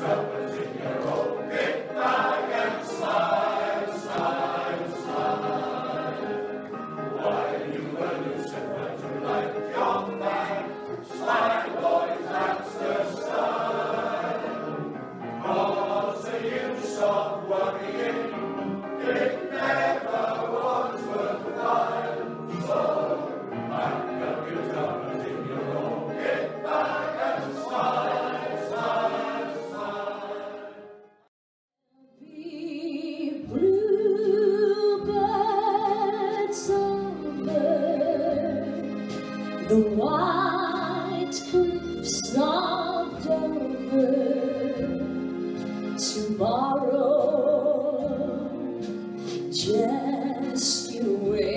Trouble the white cliffs of Dover tomorrow just you wait.